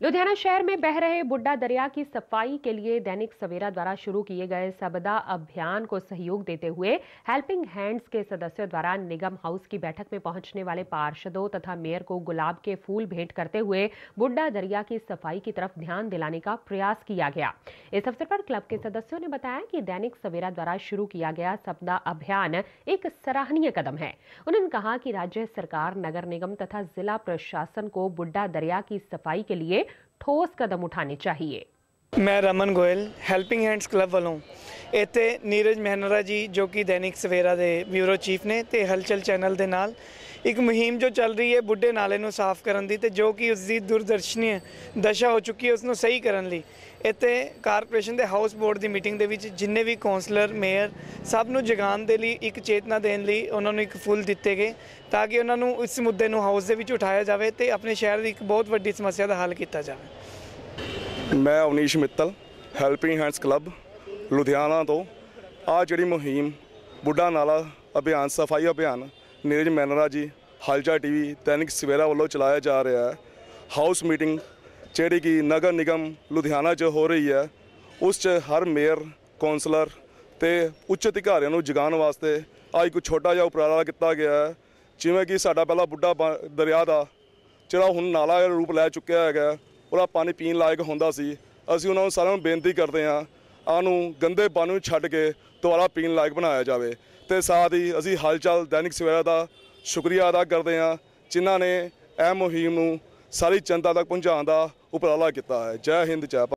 लुधियाना शहर में बह रहे बुड्ढा दरिया की सफ़ाई के लिए दैनिक सवेरा द्वारा शुरू किए गए सबदा अभियान को सहयोग देते हुए हेल्पिंग हैंड्स के सदस्यों द्वारा निगम हाउस की बैठक में पहुँचने वाले पार्षदों तथा मेयर को गुलाब के फूल भेंट करते हुए बुड्ढा दरिया की सफ़ाई की तरफ़ ध्यान दिलाने का प्रयास किया गया। इस अवसर पर क्लब के सदस्यों ने बताया कि दैनिक सवेरा द्वारा शुरू किया गया सबदा अभियान एक सराहनीय कदम है। उन्होंने कहा कि राज्य सरकार, नगर निगम तथा जिला प्रशासन को बुड्ढा दरिया की सफ़ाई के लिए ठोस कदम उठाने चाहिए मैं Raman Goyal helping hands club वालों ਇੱਥੇ ਨੀਰਜ ਮਹਿਨਰਾ ਜੀ ਜੋ ਕਿ ਦੈਨਿਕ ਸਵੇਰਾ ਦੇ ਬਿਊਰੋ ਚੀਫ ਨੇ ਤੇ ਹਲਚਲ ਚੈਨਲ ਦੇ ਨਾਲ ਇੱਕ ਮੁਹਿੰਮ ਜੋ ਚੱਲ ਰਹੀ ਹੈ ਬੁੱਢੇ ਨਾਲੇ ਨੂੰ ਸਾਫ਼ ਕਰਨ ਦੀ ਤੇ ਜੋ ਕਿ ਉਸ ਦੀ ਦੁਰਦਰਸ਼ਨੀ ਦਸ਼ਾ ਹੋ ਚੁੱਕੀ ਹੈ ਉਸ ਨੂੰ ਸਹੀ ਕਰਨ ਲਈ। ਇੱਥੇ ਕਾਰਪੋਰੇਸ਼ਨ ਦੇ ਹਾਊਸ ਬੋਰਡ ਦੀ ਮੀਟਿੰਗ ਦੇ ਵਿੱਚ ਜਿੰਨੇ ਵੀ ਕਾਉਂਸਲਰ ਮੇਅਰ ਸਭ ਨੂੰ ਜਗਾਉਣ ਦੇ ਲਈ ਇੱਕ ਚੇਤਨਾ ਦੇਣ ਲਈ ਉਹਨਾਂ ਨੂੰ ਇੱਕ ਫੁੱਲ ਦਿੱਤੇ ਗਏ ਤਾਂ ਕਿ ਉਹਨਾਂ ਨੂੰ ਇਸ ਮੁੱਦੇ ਨੂੰ ਹਾਊਸ ਦੇ ਵਿੱਚ ਉਠਾਇਆ ਜਾਵੇ ਤੇ ਆਪਣੇ ਸ਼ਹਿਰ ਦੀ ਇੱਕ ਬਹੁਤ ਵੱਡੀ ਸਮੱਸਿਆ ਦਾ ਹੱਲ ਕੀਤਾ ਜਾਵੇ। ਮੈਂ Avneesh Mittal, helping hands club. Ludhiana ਤੋਂ ਆ ਜਿਹੜੀ ਮੁਹਿੰਮ ਬੁੱਢਾ ਨਾਲਾ ਅਭਿਆਨ, ਸਫ਼ਾਈ ਅਭਿਆਨ, ਨੀਰਜ ਮੈਨਰਾ ਜੀ, ਹਲਚਾ ਟੀਵੀ, ਦੈਨਿਕ ਸਵੇਰਾ ਵੱਲੋਂ ਚਲਾਇਆ ਜਾ ਰਿਹਾ ਹੈ। ਹਾਊਸ ਮੀਟਿੰਗ ਜਿਹੜੀ ਕਿ ਨਗਰ ਨਿਗਮ ਲੁਧਿਆਣਾ 'ਚ ਹੋ ਰਹੀ ਹੈ, ਉਸ 'ਚ ਹਰ ਮੇਅਰ, ਕੌਂਸਲਰ ਤੇ ਉੱਚ ਅਧਿਕਾਰੀਆਂ ਨੂੰ ਜਗਾਉਣ ਵਾਸਤੇ ਆ ਇੱਕ ਛੋਟਾ ਜਿਹਾ ਉਪਰਾਲਾ ਕੀਤਾ ਗਿਆ ਹੈ। ਜਿਵੇਂ ਕਿ ਸਾਡਾ ਪਹਿਲਾ ਬੁੱਢਾ ਬ- ਦਰਿਆ ਦਾ, ਜਿਹੜਾ ਹੁਣ ਨਾਲਾ ਰੂਪ ਲੈ ਚੁੱਕਿਆ ਹੈਗਾ, ਉਹਦਾ ਪਾਣੀ ਪੀਣ ਲਾਇਕ ਹੁੰਦਾ ਸੀ। ਅਸੀਂ ਉਹਨਾਂ ਨੂੰ ਸਾਰਿਆਂ ਨੂੰ ਬੇਨਤੀ ਕਰਦੇ ਹਾਂ ਆਹ ਨੂੰ ਗੰਦੇ ਪਾਣੀ ਨੂੰ ਛੱਡ ਕੇ ਦੁਬਾਰਾ ਪੀਣ ਲਾਇਕ ਬਣਾਇਆ ਜਾਵੇ। ਤੇ ਸਾਥ ਹੀ ਅਸੀਂ ਹਲਚਲ ਦੈਨਿਕ ਸਵੇਰਾ ਦਾ ਸ਼ੁਕਰੀਆ ਅਦਾ ਕਰਦੇ ਹਾਂ, ਜਿਨ੍ਹਾਂ ਨੇ ਇਹ ਮੁਹਿੰਮ ਨੂੰ ਸਾਰੀ ਜਨਤਾ ਤੱਕ ਪਹੁੰਚਾਉਣ ਦਾ ਉਪਰਾਲਾ ਕੀਤਾ ਹੈ। ਜੈ ਹਿੰਦ, ਜੈ ਭਾਰਤ।